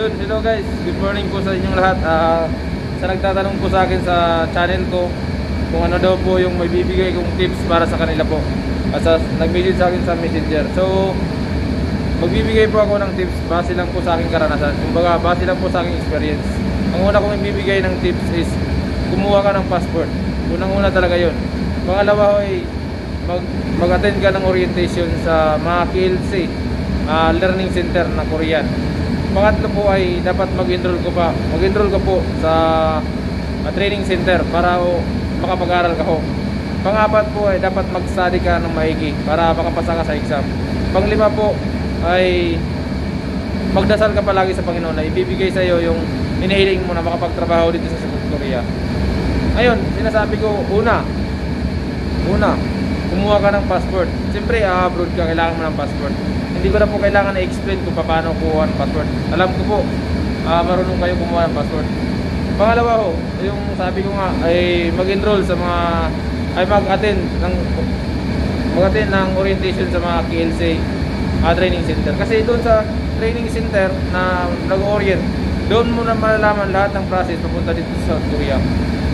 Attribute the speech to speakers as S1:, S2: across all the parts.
S1: Yun, hello guys. Good morning po sa inyong lahat. Ah, sa nagtatanong po sa akin sa channel ko kung ano daw po yung may bibigay kong tips para sa kanila po. At sa, nag-message sa akin sa messenger. So, magbibigay po ako ng tips base lang po sa aking karanasan. Kumbaga, base lang po sa aking experience. Ang una kong ibibigay ng tips is kumuha ka ng passport. Unang-una talaga yun. Pangalawa ay mag, mag-attend ka ng orientation sa mga KLC, ah, Learning Center na Korean. Pangatlo po ay dapat mag-enroll ko pa. Mag-enroll ka po sa ah, training center para ho, makapag-aral ka ho. Pangapat po ay dapat mag-study ka ng maigi para makapasa ka sa exam. Panglima po ay magdasal ka palagi sa Panginoon na ibibigay sa iyo yung inihiling mo na makapagtrabaho dito sa South Korea. Ngayon, sinasabi ko, una, una, kumuha ka ng passport. Siyempre, abroad ka, kailangan mo ng passport. Hindi ko na po kailangan na-explain kung paano kuha ng passport. Alam ko po, ah, marunong kayo kumuha ng passport. Pangalawa ho, yung sabi ko nga, ay mag-enroll sa mga, ay mag-attend ng, mag-attend ng orientation sa mga KLC ah, training center. Kasi doon sa training center na nag-orient, doon mo na malalaman lahat ng process papunta dito sa South Korea.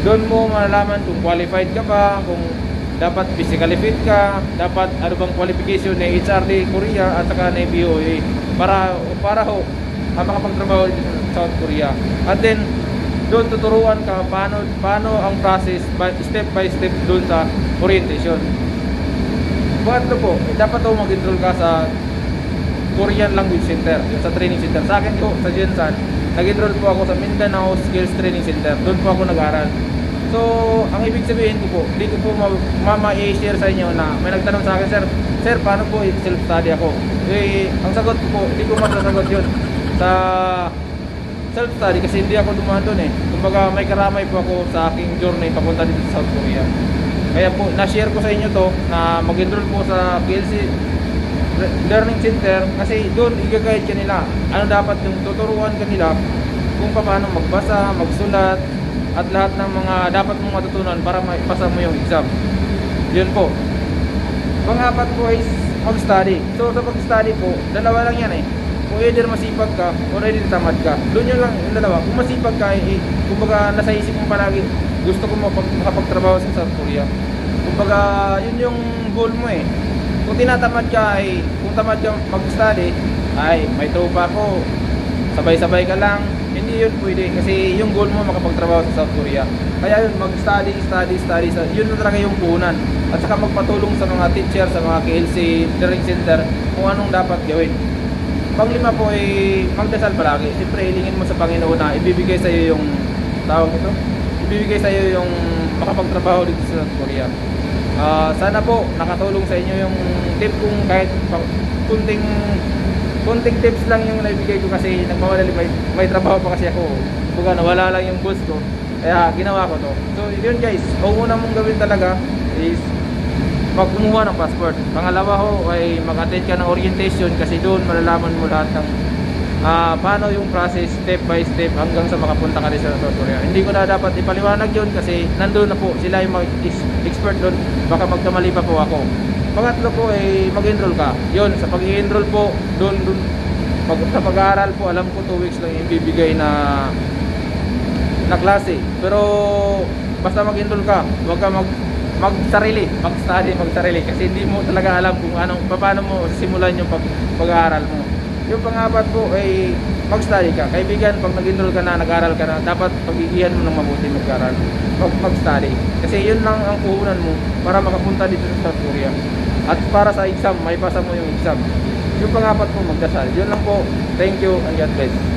S1: Doon mo malalaman kung qualified ka ba, kung dapat physically fit ka, dapat ano bang qualification ng HRD Korea at saka ng BOA para para ho ah, makapagtrabaho dito sa South Korea. At then doon tuturuan ka paano paano ang process by, step by step doon sa orientation. Pangatlo po, eh, dapat ho mag-enroll ka sa Korean Language Center, sa training center. Sa akin po, sa Jensan, nag-enroll po ako sa Mindanao Skills Training Center. Doon po ako nag-aral. So, ang ibig sabihin ko po, ko po ma- mama i-share sa inyo na may nagtanong sa akin, Sir, Sir, paano po self-study ako? Eh, ang sagot ko po, hindi ko masasagot yun sa self-study kasi hindi ako dumaan doon eh. Kumbaga, may karamay po ako sa aking journey papunta dito sa South Korea. Kaya po, na-share ko sa inyo to na mag-enroll po sa PLC Learning Center kasi doon i-guide ka. Ano dapat yung tuturuan ka nila kung paano magbasa, magsulat, at lahat ng mga dapat mong matutunan para maipasa mo yung exam. Yun po. Pangapat po is mag-study. So sa pag-study po, dalawa lang yan eh. Kung either masipag ka o either tamad ka. Doon yun lang yung dalawa. Kung masipag ka, eh, kumbaga nasa isip mo palagi, gusto ko makapagtrabaho sa South Korea. Kumbaga, yun yung goal mo eh. Kung tinatamad ka ay, kung tamad ka mag-study, ay may tropa ko, sabay-sabay ka lang, hindi yun pwede kasi yung goal mo makapagtrabaho sa South Korea. Kaya yun, mag-study, study, study, study. Yun na talaga yung punan. At saka magpatulong sa mga teacher, sa mga KLC, Learning Center, kung anong dapat gawin. Panglima po ay magdasal palagi. Siyempre, hilingin mo sa Panginoon na ibibigay sa iyo yung tawag ito. Ibibigay sa iyo yung makapagtrabaho dito sa South Korea. Ah, sana po nakatulong sa inyo yung tip kung kahit kunting kunting tips lang yung naibigay ko kasi nagmamadali may, may trabaho pa kasi ako. Kumbaga nawala lang yung boss ko. Kaya ginawa ko to. So yun guys, ang una mong gawin talaga is magkumuha ng passport. Pangalawa ho ay mag-attend ka ng orientation kasi doon malalaman mo lahat ng ah paano yung process step by step hanggang sa makapunta ka rin sa Korea. Hindi ko na dapat ipaliwanag yun kasi nandun na po sila yung mga ex- expert doon. Baka magkamali pa po ako. Pangatlo po ay mag-enroll ka. Yun, sa pag-enroll po, doon, doon, pag, sa pag-aaral po, alam ko 2 weeks lang yung ibibigay na na klase. Pero basta mag-enroll ka, huwag ka mag mag-sarili, mag-study, mag-sarili kasi hindi mo talaga alam kung anong paano mo simulan yung pag, pag-aaral mo. Yung pangapat po ay mag-study ka. Kaibigan, pag nag-enroll ka na, nag-aral ka na, dapat pagigihan mo ng mabuti mag-aral. Mag mag-study. Kasi yun lang ang puhunan mo para makapunta dito sa South Korea. At para sa exam, may pasa mo yung exam. Yung pangapat po, magdasal. Yun lang po. Thank you and God bless.